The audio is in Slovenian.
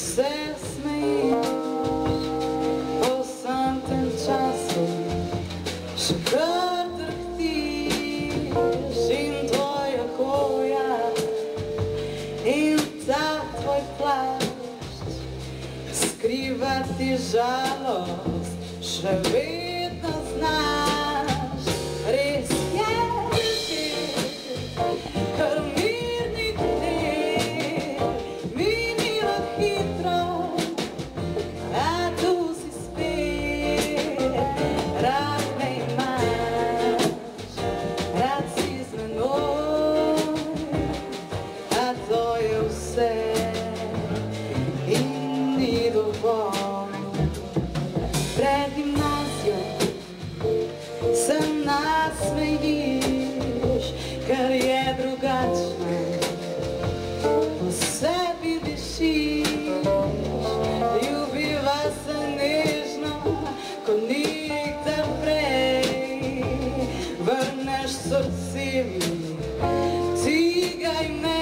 se smejiš po vsem tem času, še kar drhtiš in tvoja hoja in ta tvoj plašč skriva ti žalost še vedno. ni dovolj. Pred gimnazijo sem nasmejiš, ker je drugačna. V sebi dišiš, ljubiva se nežno, ko nikdar prej. Vrneš srci mi, ti ga imeš.